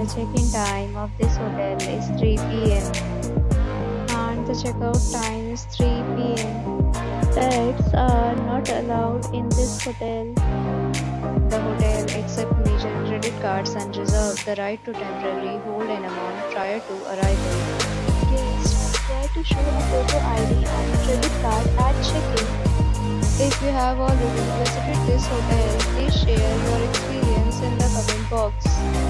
The check-in time of this hotel is 3 p.m. and the checkout time is 3 p.m. Pets are not allowed in this hotel. The hotel accepts major credit cards and reserves the right to temporarily hold an amount prior to arrival. Guests required to show a photo ID and credit card at check-in. If you have already visited this hotel, please share your experience in the comment box.